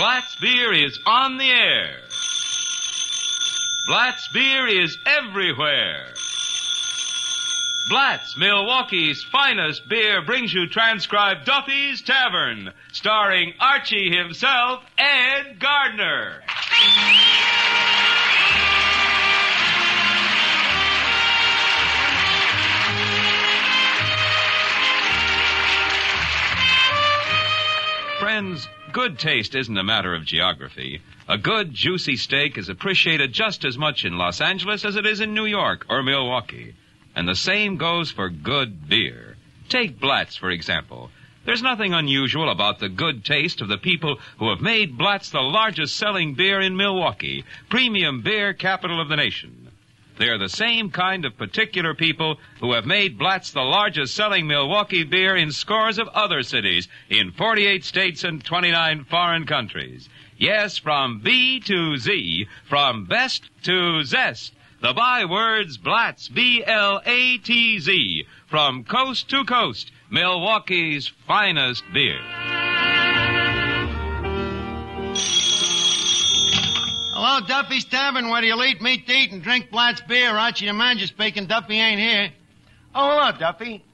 Blatz Beer is on the air. Blatz Beer is everywhere. Blatz, Milwaukee's finest beer, brings you transcribed Duffy's Tavern, starring Archie himself, Ed Gardner. Friends, good taste isn't a matter of geography. A good, juicy steak is appreciated just as much in Los Angeles as it is in New York or Milwaukee. And the same goes for good beer. Take Blatz, for example. There's nothing unusual about the good taste of the people who have made Blatz the largest selling beer in Milwaukee, premium beer capital of the nation. They're the same kind of particular people who have made Blatz the largest selling Milwaukee beer in scores of other cities in 48 states and 29 foreign countries. Yes, from B to Z, from best to zest. The bywords Blatz, B-L-A-T-Z, from coast to coast, Milwaukee's finest beer. Duffy's Tavern, where you'll eat meat to eat and drink Blatz beer. Archie the manager speaking. Duffy ain't here. Oh, hello, Duffy.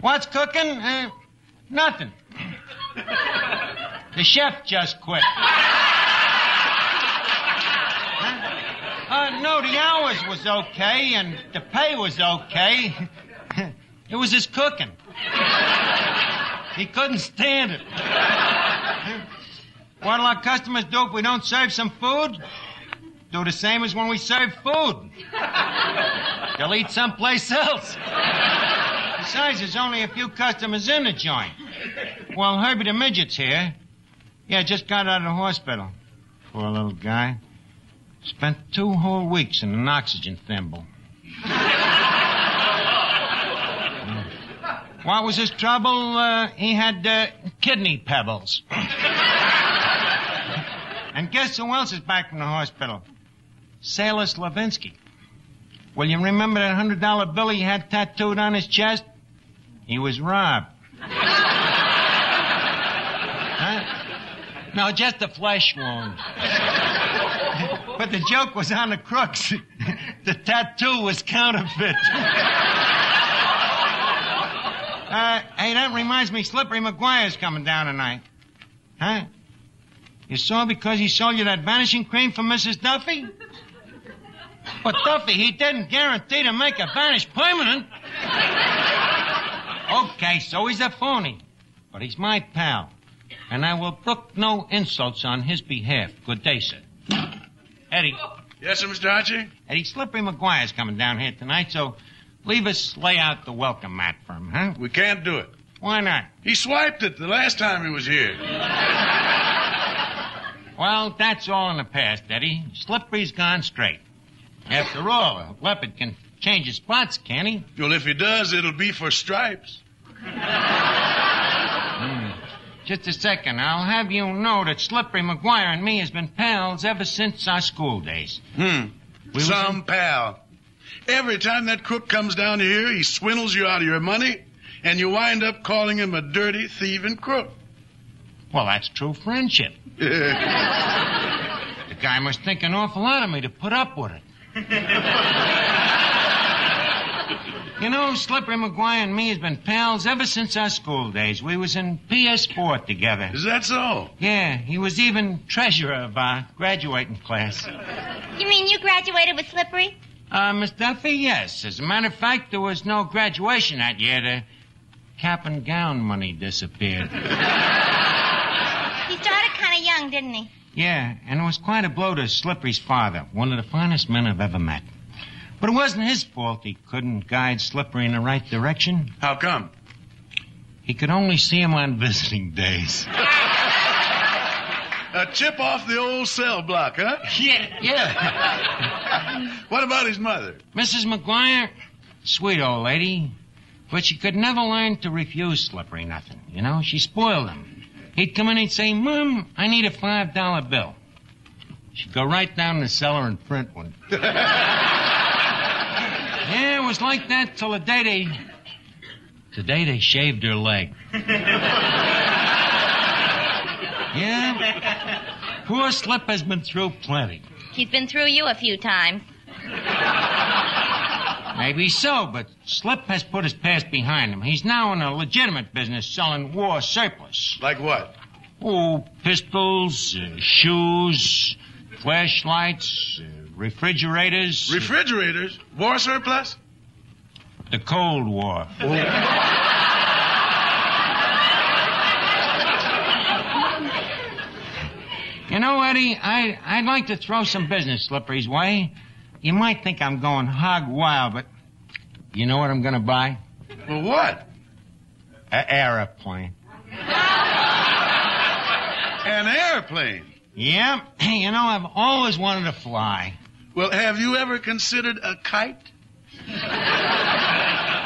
What's cooking? Uh, nothing. the chef just quit. Huh? Uh, no, the hours was okay and the pay was okay. it was his cooking. He couldn't stand it. What'll our customers do if we don't serve some food? Do the same as when we serve food. They'll eat someplace else. Besides, there's only a few customers in the joint. Well, Herbie the Midget's here. Yeah, just got out of the hospital. Poor little guy. Spent two whole weeks in an oxygen thimble. What was his trouble? Uh, he had uh, kidney pebbles. and guess who else is back from the hospital? Sailor Slavinsky. Well, you remember that hundred dollar bill he had tattooed on his chest? He was robbed. huh? No, just a flesh wound. but the joke was on the crooks. the tattoo was counterfeit. Uh, hey, that reminds me, Slippery McGuire's coming down tonight. Huh? You saw because he sold you that vanishing cream for Mrs. Duffy? But Duffy, he didn't guarantee to make a vanish permanent. Okay, so he's a phony. But he's my pal. And I will brook no insults on his behalf. Good day, sir. Eddie. Yes, sir, Mr. Archie? Eddie, Slippery McGuire's coming down here tonight, so leave us lay out the welcome mat for him, huh? We can't do it. Why not? He swiped it the last time he was here. Well, that's all in the past, Eddie. Slippery's gone straight. After all, a leopard can change his spots, can he? Well, if he does, it'll be for stripes. Just a second. I'll have you know that Slippery McGuire and me has been pals ever since our school days. Hmm. We Some in- pal. Every time that crook comes down here, he swindles you out of your money, and you wind up calling him a dirty, thieving crook. Well, that's true friendship. The guy must think an awful lot of me to put up with it. you know, Slippery McGuire and me has been pals ever since our school days. We was in PS Sport together. Is that so? Yeah, he was even treasurer of our graduating class. You mean you graduated with Slippery? Uh, Miss Duffy, yes. As a matter of fact, there was no graduation that year. The cap and gown money disappeared. He started kind of young, didn't he? Yeah, and it was quite a blow to Slippery's father, one of the finest men I've ever met. But it wasn't his fault he couldn't guide Slippery in the right direction. How come? He could only see him on visiting days. A chip off the old cell block, huh? Yeah, yeah. What about his mother? Mrs. McGuire, sweet old lady, but she could never learn to refuse Slippery nothing. You know, she spoiled him. He'd come in and say, Mom, I need a five dollar bill. She'd go right down in the cellar and print one. yeah, it was like that till the day they. The they shaved her leg. Yeah? Poor Slip has been through plenty. He's been through you a few times. Maybe so, but Slip has put his past behind him. He's now in a legitimate business selling war surplus. Like what? Oh, pistols, uh, shoes, flashlights, uh, refrigerators. Refrigerators? War surplus? the Cold War. You know, Eddie, I, I'd like to throw some business Slippery's way. You might think I'm going hog wild, but you know what I'm going to buy? Well, what? An aeroplane. An airplane. Yep. Hey, you know, I've always wanted to fly. Well, have you ever considered a kite?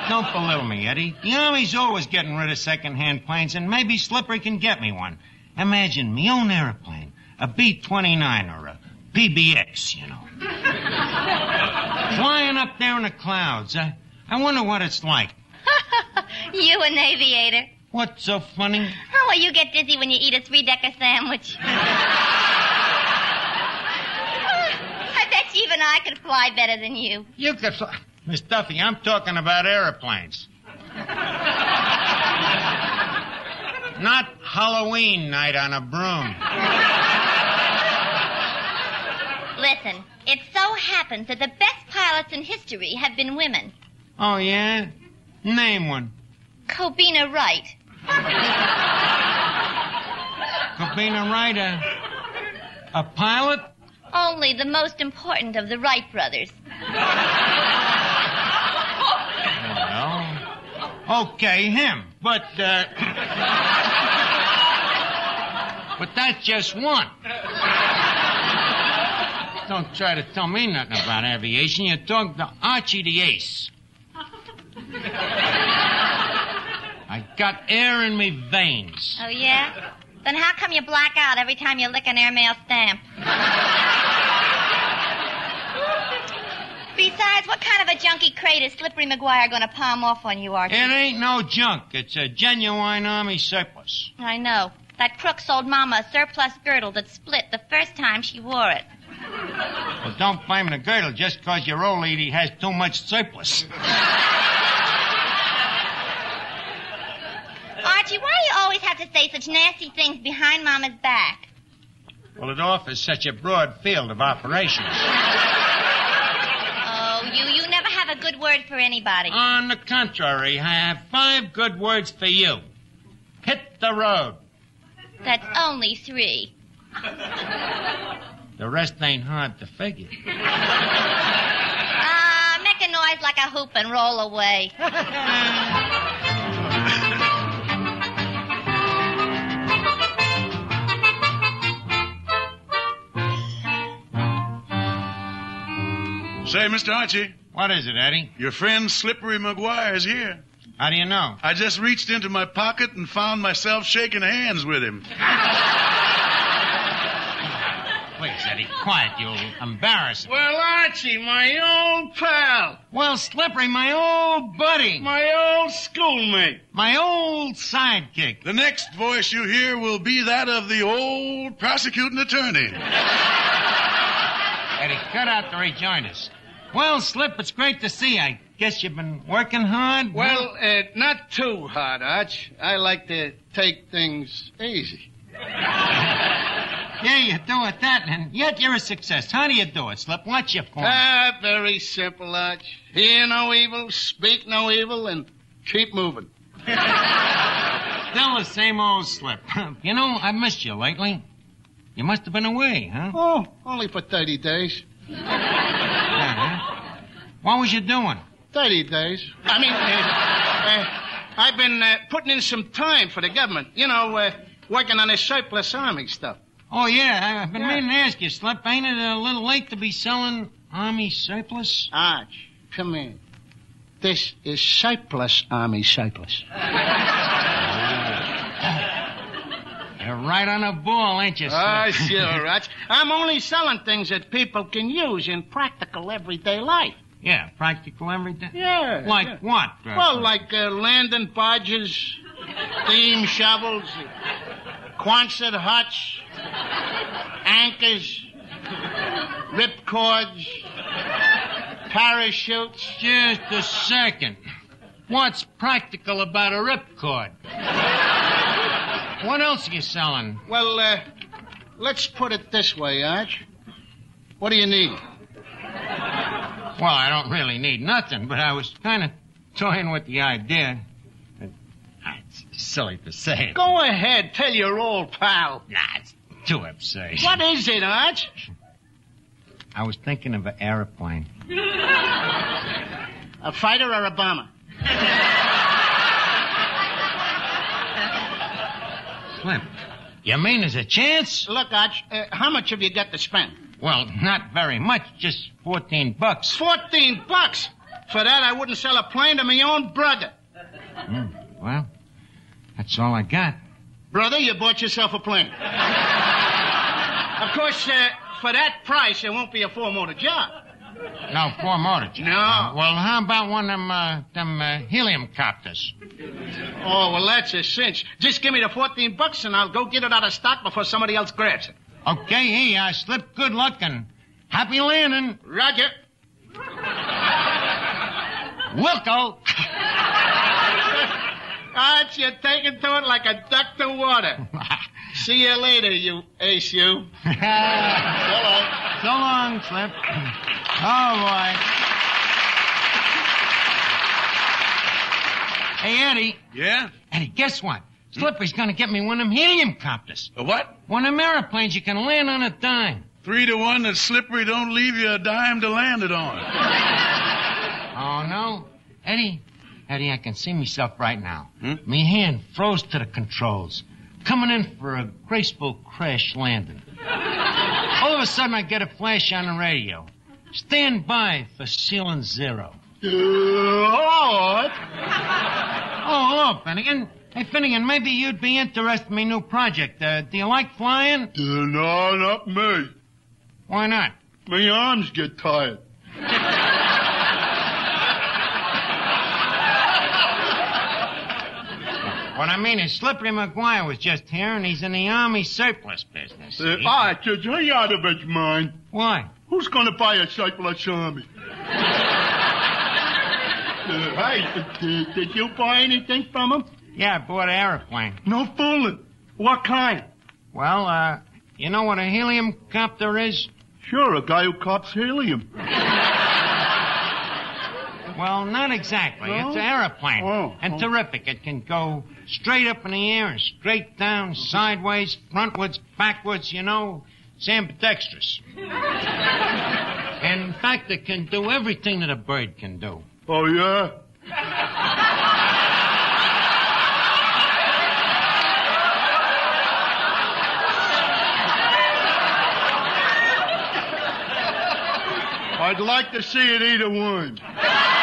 Don't belittle me, Eddie. The Army's always getting rid of second-hand planes, and maybe Slippery can get me one. Imagine me own airplane, a B-29 or a PBX, you know. Flying up there in the clouds. I, I wonder what it's like. you an aviator. What's so funny? Oh, well, you get dizzy when you eat a three-decker sandwich. I bet you even I could fly better than you. You could fly. Miss Duffy, I'm talking about airplanes. Not Halloween night on a broom. Listen, it so happens that the best pilots in history have been women. Oh, yeah? Name one. Cobina Wright. Corbina Wright, a, a pilot? Only the most important of the Wright brothers. Well, okay, him. But, uh, but that's just one. Don't try to tell me nothing about aviation. You talk to Archie the Ace. I got air in me veins. Oh, yeah? Then how come you black out every time you lick an airmail stamp? Besides, what kind of a junky crate is Slippery McGuire going to palm off on you, Archie? It ain't no junk. It's a genuine army surplus. I know. That crook sold Mama a surplus girdle that split the first time she wore it. Well, don't blame the girdle just 'cause your old lady has too much surplus. Archie, why do you always have to say such nasty things behind Mama's back? Well, it offers such a broad field of operations. Oh, you, you never have a good word for anybody. On the contrary, I have five good words for you. Hit the road. That's only three. The rest ain't hard to figure. Ah, make a noise like a hoop and roll away. Say, Mr. Archie, What is it, Eddie? your friend Slippery McGuire is here. How do you know? I just reached into my pocket and found myself shaking hands with him. Please, Eddie, quiet. You'll embarrass him. Well, Archie, my old pal, Well, Slippery, my old buddy. my old schoolmate. My old sidekick. The next voice you hear will be that of the old prosecuting attorney. Eddie, cut out the rejoinders. Well, Slip, it's great to see you. I guess you've been working hard? Well, uh, not too hard, Arch. I like to take things easy. Yeah, you do it that, and yet you're a success. How do you do it, Slip? What's your point? Ah, very simple, Arch. Hear no evil, speak no evil, and keep moving. Still the same old Slip. you know, I've missed you lately. You must have been away, huh? Oh, only for 30 days. Yeah, huh? What was you doing? 30 days. I mean, uh, uh, I've been uh, putting in some time for the government. You know, uh, working on this surplus army stuff. Oh, yeah, I've been Yeah. meaning to ask you, Slip. Ain't it a little late to be selling army surplus? Arch, come here. This is surplus army surplus. You're right on the ball, ain't you, Slip? Ah, sure, Arch. I'm only selling things that people can use in practical everyday life. yeah, practical everything. Yeah. Like yeah. what? Uh, Well, like uh, landing barges, steam shovels, Quonset huts, anchors, ripcords, parachutes. Just a second. What's practical about a ripcord? what else are you selling? Well, uh, let's put it this way, Arch. What do you need? Well, I don't really need nothing, but I was kind of toying with the idea. It's silly to say it. Go ahead, tell your old pal. Nah, it's too absurd. What is it, Arch? I was thinking of an airplane. A fighter or a bomber? Slim. You mean there's a chance? Look, Arch, uh, how much have you got to spend? Well, not very much, just 14 bucks. Fourteen bucks. For that, I wouldn't sell a plane to my own brother. Hmm, Well, that's all I got. Brother, you bought yourself a plane. of course, uh, for that price, it won't be a four-motor job. No, four motor. No. Uh, well, how about one of them, uh, them uh, helium copters? Oh, well, that's a cinch. Just give me the 14 bucks and I'll go get it out of stock before somebody else grabs it. Okay, here you are. Slip good luck and happy landing. Roger. Wilco. Arch, you're taking to it like a duck to water. See you later, you ace you. so long. So long, Slip. Oh, boy. Hey, Eddie. Yeah? Eddie, guess what? Slippery's gonna get me one of them helium copters. A what? One of them airplanes you can land on a dime. Three to one that Slippery don't leave you a dime to land it on. Oh, no? Eddie, Eddie, I can see myself right now. Hmm? Me hand froze to the controls. Coming in for a graceful crash landing. All of a sudden, I get a flash on the radio. Stand by for ceiling zero. What? Oh, hello, Finnegan. Hey, Finnegan, maybe you'd be interested in my new project. Uh, do you like flying? Uh, no, not me. Why not? My arms get tired. What I mean is, Slippery McGuire was just here, and he's in the Army surplus business. Uh, see? Arch, is he out of his mind? Why? Who's gonna buy a surplus army? Uh, hey, uh, did you buy anything from him? Yeah, I bought an airplane. No fooling. What kind? Well, uh, you know what a helium copter is? Sure, a guy who cops helium. Well, not exactly. No? It's an airplane. Oh, and oh. terrific. It can go straight up in the air and straight down, sideways, frontwards, backwards, you know. It's ambidextrous. and in fact, it can do everything that a bird can do. Oh, yeah? I'd like to see it either one. You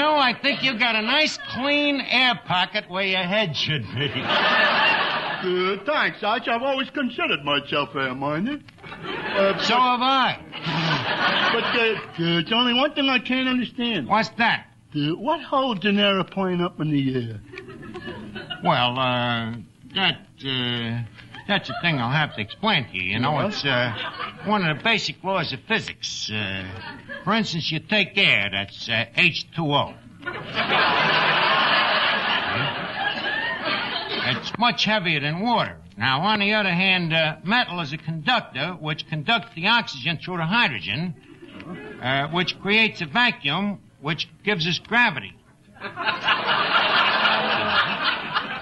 know, I think you got a nice clean air pocket where your head should be. Uh, thanks, Arch. I've always considered myself fair-minded. Uh, So have I. but uh, there's only one thing I can't understand. What's that? Uh, what holds an airplane up in the air? Well, uh, that, uh, that's a thing I'll have to explain to you. You know, it's, uh, one of the basic laws of physics. Uh, for instance, you take air, that's, uh, H2O. It's much heavier than water. Now, on the other hand, uh, metal is a conductor which conducts the oxygen through the hydrogen, uh, which creates a vacuum which gives us gravity.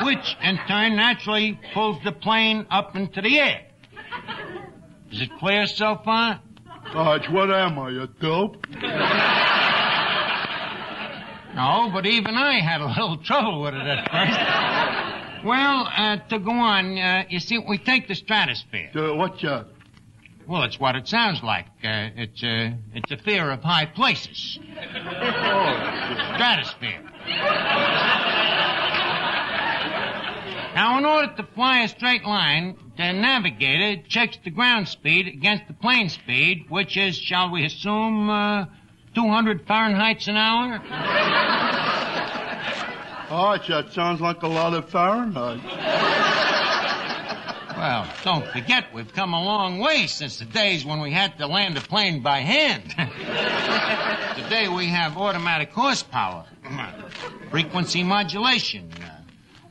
Which in turn naturally pulls the plane up into the air. Is it clear so far? Arch, what am I, a dope? No, but even I had a little trouble with it at first. Well, uh, to go on, uh, you see, we take the stratosphere. Uh, what's that? Well, it's what it sounds like. Uh, it's, uh, it's a fear of high places. Stratosphere. Now, in order to fly a straight line, the navigator checks the ground speed against the plane speed, which is, shall we assume, uh, 200 Fahrenheit an hour? Arch, that sounds like a lot of Fahrenheit. Well, don't forget, we've come a long way since the days when we had to land a plane by hand. Today we have automatic horsepower, frequency modulation, uh,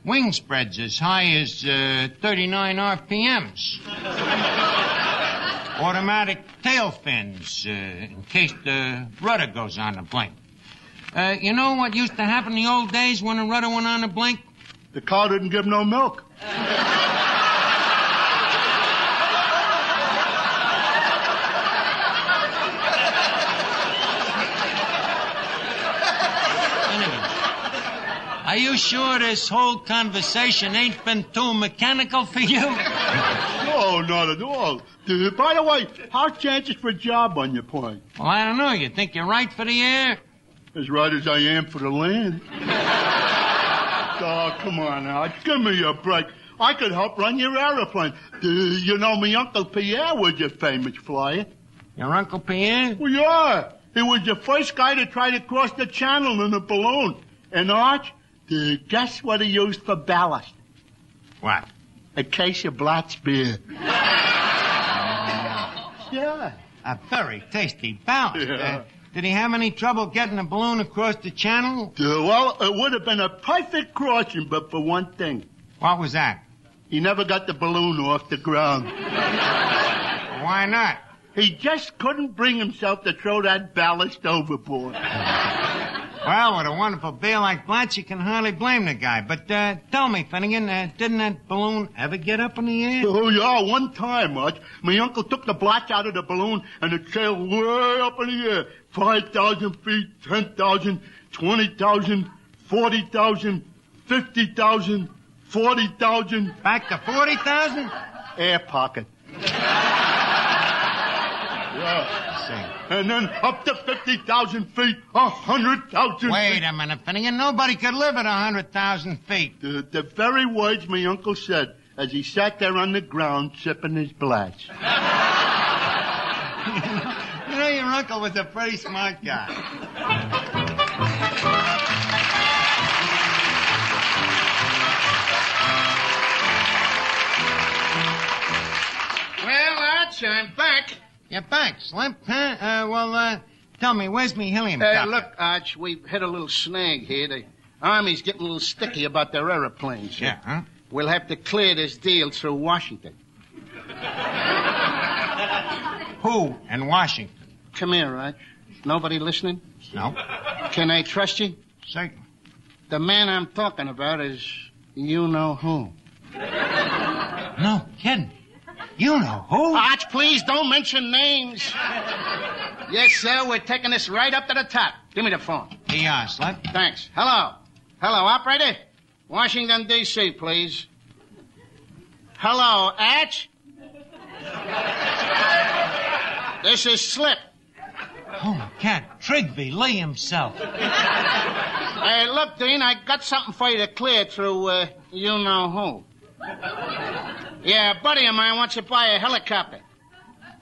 wing spreads as high as uh, 39 RPMs, automatic tail fins uh, in case the rudder goes on the blink. Uh, you know what used to happen in the old days when the rudder went on the blink? The cow didn't give no milk. Are you sure this whole conversation ain't been too mechanical for you? No, not at all. By the way, how's chances for a job on your plane? Well, I don't know. You think you're right for the air? As right as I am for the land. oh, come on now. Give me a break. I could help run your aeroplane. You know, my Uncle Pierre was a famous flyer. Your Uncle Pierre? Well, yeah. He was the first guy to try to cross the channel in a balloon. And Arch, guess what he used for ballast? What? A case of Blatz beer. yeah. A very tasty ballast. Yeah. Uh, did he have any trouble getting the balloon across the channel? Uh, well, it would have been a perfect crossing, but for one thing. What was that? He never got the balloon off the ground. Why not? He just couldn't bring himself to throw that ballast overboard. Well, with a wonderful beer like Blatz, you can hardly blame the guy. But uh, tell me, Finnegan, uh, didn't that balloon ever get up in the air? Oh, yeah, one time, Arch. My uncle took the Blatz out of the balloon and it sailed way up in the air. 5,000 feet, 10,000, 20,000, 40,000, 50,000, 40,000. Back to 40,000? Air pocket. yeah. And then up to 50,000 feet, a 100,000 Wait feet. a minute, Finnegan. Nobody could live at 100,000 feet. The, the very words my uncle said as he sat there on the ground sipping his Blatz. You know, your uncle was a pretty smart guy. Well, Arch, uh, I'm back. You're back, Slip, huh? Uh, well, uh, tell me, where's me helium Hey, look, Arch, we've hit a little snag here. The Army's getting a little sticky about their aeroplanes. Yeah, huh? We'll have to clear this deal through Washington. Who in Washington? Come here, Arch. Nobody listening? No. Can I trust you? Certain. The man I'm talking about is you know who. No kidding. You know who? Arch, please don't mention names. yes, sir, we're taking this right up to the top. Give me the phone. Yeah, Slip. Thanks. Hello. Hello, operator. Washington, D.C., please. Hello, Arch. this is Slip. Oh, cat. Trigby Lee himself. Hey, look, Dean, I got something for you to clear through, uh, you know who. Yeah, a buddy of mine wants to buy a helicopter.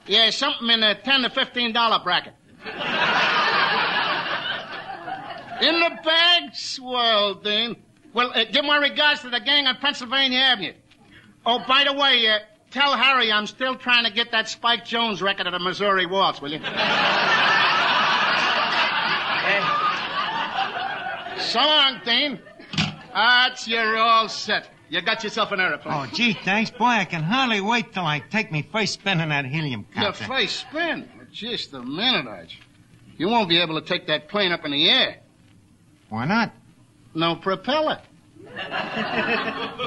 Yeah, something in the ten to fifteen dollar bracket. in the bag? Swell, Dean. Well, uh, give my regards to the gang on Pennsylvania Avenue. Oh, by the way, uh, tell Harry I'm still trying to get that Spike Jones record of the Missouri Waltz, will you? hey. So long, Dean. Arch, you're all set. You got yourself an aeroplane. Oh, gee, thanks, boy. I can hardly wait till I take me first spin in that helium Your first spin. Just a minute, Arch. You won't be able to take that plane up in the air. Why not? No propeller.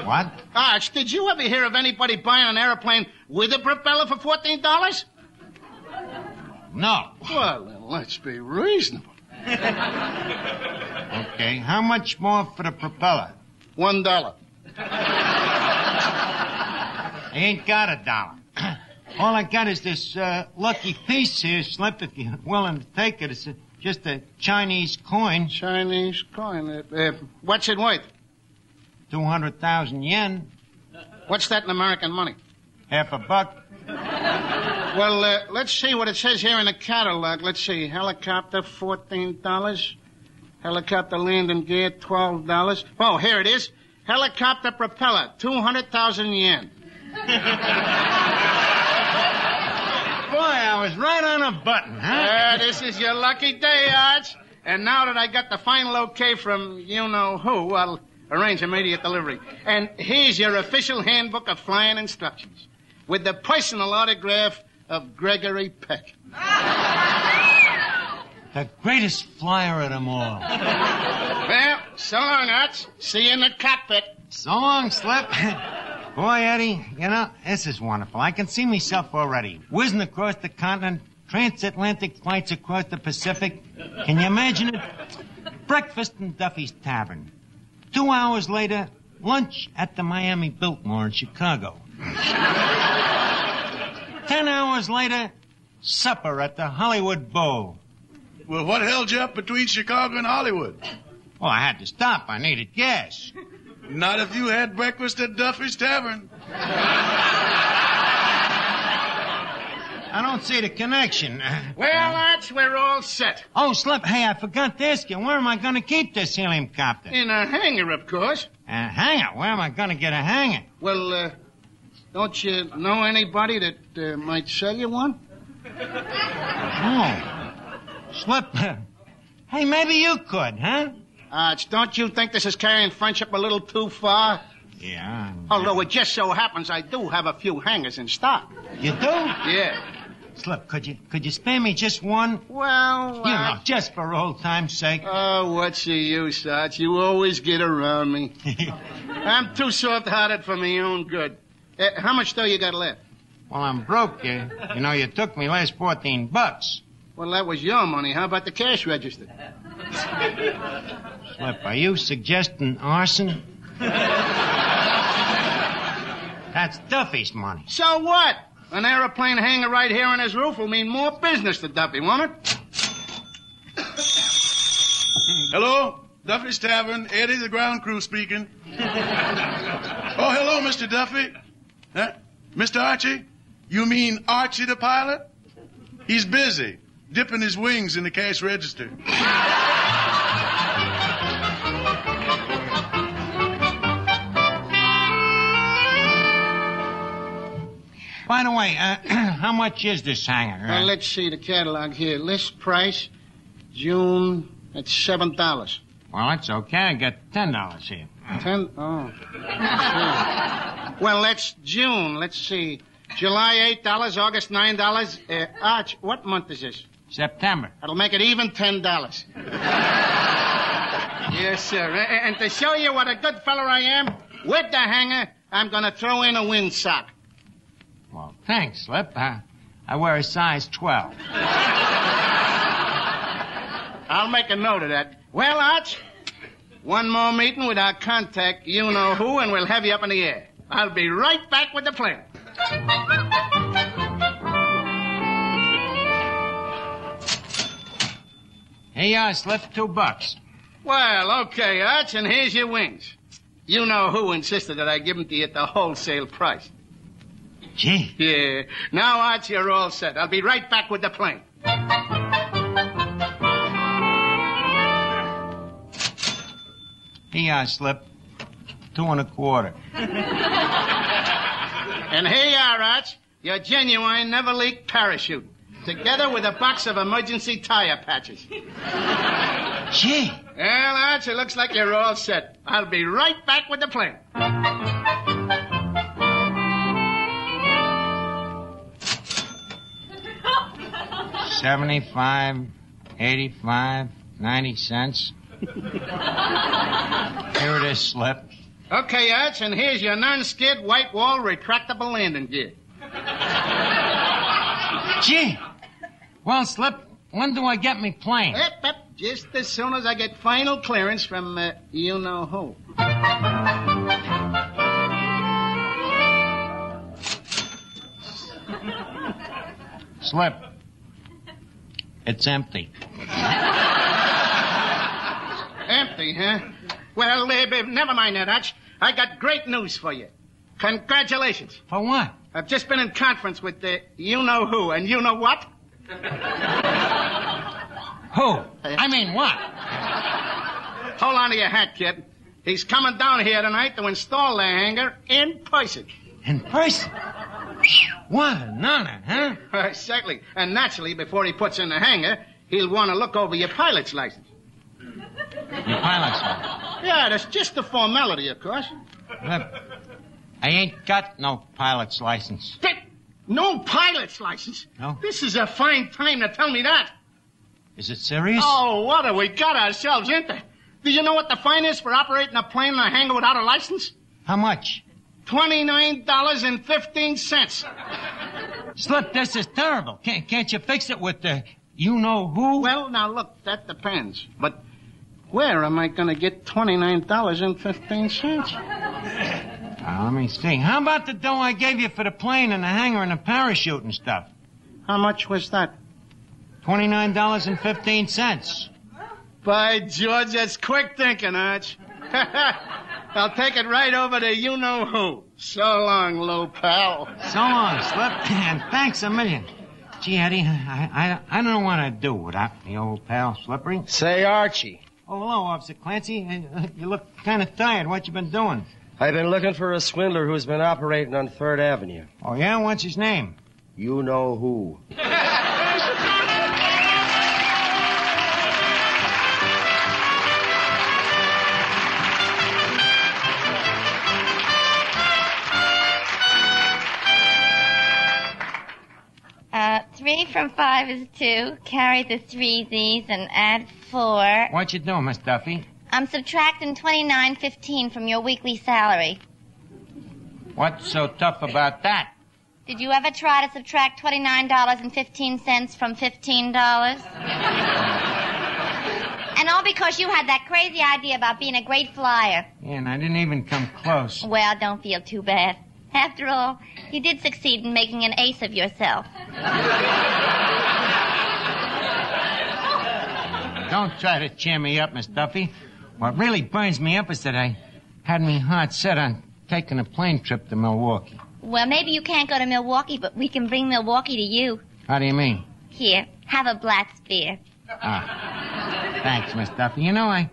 What? Arch, did you ever hear of anybody buying an airplane with a propeller for fourteen dollars? No. Well, then let's be reasonable. Okay, how much more for the propeller? One dollar. I ain't got a dollar. All I got is this uh, lucky piece here, Slip, if you're willing to take it. It's a, just a Chinese coin, Chinese coin. Uh, uh, what's it worth? 200,000 yen. What's that in American money? Half a buck. Well, uh, let's see what it says here in the catalog. Let's see. Helicopter, $14. Helicopter landing gear, $12. Oh, here it is. Helicopter propeller, 200,000 yen. Boy, I was right on a button, huh? Uh, this is your lucky day, Arch. And now that I got the final okay from you know who, I'll arrange immediate delivery. And here's your official handbook of flying instructions with the personal autograph of Gregory Peck. The greatest flyer of them all. Well, so long, Arch. See you in the cockpit. So long, Slip. Boy, Eddie, you know, this is wonderful. I can see myself already. Whizzing across the continent, transatlantic flights across the Pacific. Can you imagine it? Breakfast in Duffy's Tavern. Two hours later, lunch at the Miami Biltmore in Chicago. Ten hours later, supper at the Hollywood Bowl. Well, what held you up between Chicago and Hollywood? Well, I had to stop. I needed gas. Not if you had breakfast at Duffy's Tavern. I don't see the connection. Well, Arch, we're all set. Oh, Slip, hey, I forgot to ask you, where am I going to keep this helium copter? In a hangar, of course. A hangar? Where am I going to get a hangar? Well, uh, don't you know anybody that uh, might sell you one? Oh. Slip, hey, maybe you could, huh? Arch, don't you think this is carrying friendship a little too far? Yeah. Although it just so happens I do have a few hangers in stock. You do? Yeah. Slip, could you could you spare me just one? Well, You know, uh, just for old time's sake. Oh, what's the use, Arch? You always get around me. I'm too soft-hearted for my own good. Uh, how much dough you got left? well, I'm broke. You, you know, you took me last 14 bucks. Well, that was your money. How about the cash register? Slip, are you suggesting arson? That's Duffy's money. So what? An aeroplane hangar right here on his roof will mean more business to Duffy, won't it? Hello? Duffy's Tavern. Eddie, the ground crew speaking. oh, hello, Mr. Duffy. Huh? Mr. Archie? You mean Archie the pilot? He's busy, dipping his wings in the cash register. By the way, uh, how much is this hanger? Well, Uh, let's see the catalog here. List price, June, that's seven dollars. well, that's okay. I got ten dollars here. Ten, oh. I see. well, that's June. Let's see. July, eight dollars. August, nine dollars. Uh, Arch, what month is this? September. That'll make it even ten dollars. yes, sir. And to show you what a good feller I am, with the hanger, I'm gonna throw in a windsock. Well, thanks, Slip. Uh, I wear a size 12. I'll make a note of that. Well, Arch, one more meeting with our contact, you know who, and we'll have you up in the air. I'll be right back with the plan. You are, Slip. Two bucks. Well, okay, Arch, and here's your wings. You know who insisted that I give them to you at the wholesale price. Gee. Yeah. Now, Arch, you're all set. I'll be right back with the plane. Here are, Slip. Two and a quarter. And here you are, Arch. Your genuine, never leak parachute. Together with a box of emergency tire patches. Gee. Well, Arch, it looks like you're all set. I'll be right back with the plane. Seventy-five, eighty-five, ninety cents. Here it is, Slip. Okay, Arch, and here's your non-skid white wall retractable landing gear. Gee. Well, Slip, when do I get me plane? Yep, yep, just as soon as I get final clearance from uh, you know who. Slip. It's empty. Empty, huh? Well, uh, b- never mind that, Arch. I got great news for you. Congratulations. For what? I've just been in conference with the you know who, and you know what? Who? Uh, I mean, what? Hold on to your hat, kid. He's coming down here tonight to install the hangar in person. In person? What an honor, huh? Exactly. And naturally, before he puts in the hangar, he'll want to look over your pilot's license. Your pilot's license. Yeah, that's just a formality, of course. Look, I ain't got no pilot's license. Dick, no pilot's license. No? This is a fine time to tell me that. Is it serious? Oh, what have we got ourselves into? Do you know what the fine is for operating a plane in a hangar without a license? How much? $29.15. Slip, this is terrible. Can't, can't you fix it with the you-know-who? Well, now, look, that depends. But where am I going to get $29.15? Let me see. How about the dough I gave you for the plane and the hangar and the parachute and stuff? How much was that? $29.15. By George, that's quick thinking, Arch. I'll take it right over to you know who. So long, low pal. So long, Slip, thanks a million. Gee, Eddie, I, I, I don't know what I'd do without the old pal Slippery. Say, Archie. Oh, hello, Officer Clancy. Uh, you look kind of tired. What you been doing? I've been looking for a swindler who's been operating on Third Avenue. Oh, yeah? What's his name? You know who. Uh, three from five is two. Carry the three Z's and add four. What you doing, Miss Duffy? I'm subtracting twenty-nine fifteen from your weekly salary. What's so tough about that? Did you ever try to subtract twenty-nine dollars and fifteen cents from fifteen dollars? and all because you had that crazy idea about being a great flyer. Yeah, and I didn't even come close. Well, don't feel too bad. After all, you did succeed in making an ace of yourself. Don't try to cheer me up, Miss Duffy. What really burns me up is that I had me heart set on taking a plane trip to Milwaukee. Well, maybe you can't go to Milwaukee, but we can bring Milwaukee to you. How do you mean? Here, have a Blatz beer. Ah. Thanks, Miss Duffy. You know, I,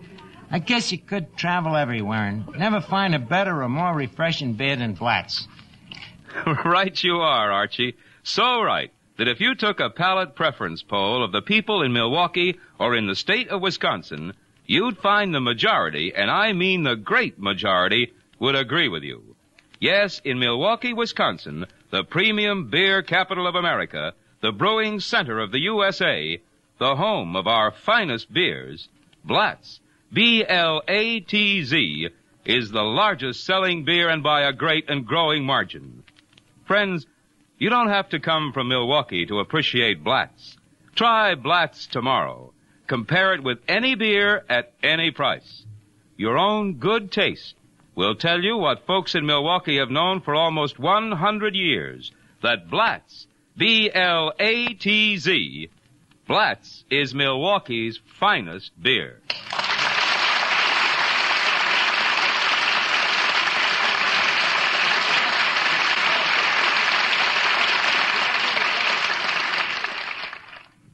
I guess you could travel everywhere and never find a better or more refreshing beer than Blatz. right you are, Archie. So right that if you took a palate preference poll of the people in Milwaukee or in the state of Wisconsin, you'd find the majority, and I mean the great majority, would agree with you. Yes, in Milwaukee, Wisconsin, the premium beer capital of America, the brewing center of the USA, the home of our finest beers, Blatz, B-L-A-T-Z, is the largest selling beer and by a great and growing margin. Friends, you don't have to come from Milwaukee to appreciate Blatz. Try Blatz tomorrow. Compare it with any beer at any price. Your own good taste will tell you what folks in Milwaukee have known for almost 100 years. That Blatz, B-L-A-T-Z, Blatz is Milwaukee's finest beer.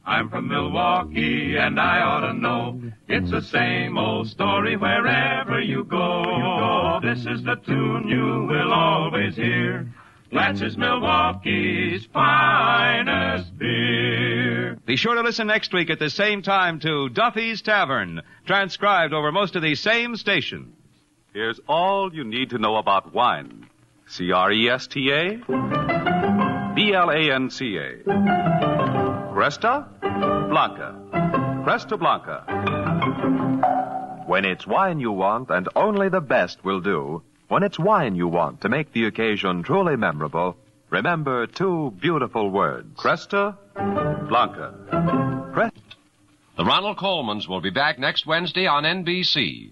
I'm from Milwaukee and I ought to know. It's the same old story wherever you go. This is the tune you will always hear. Blatz is Milwaukee's finest beer. Be sure to listen next week at the same time to Duffy's Tavern, transcribed over most of these same stations. Here's all you need to know about wine. C R E S T A B L A N C A. Cresta Blanca. Cresta Blanca. When it's wine you want, and only the best will do, when it's wine you want to make the occasion truly memorable, remember two beautiful words. Cresta Blanca. Cresta. The Ronald Colemans will be back next Wednesday on NBC.